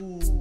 Ooh.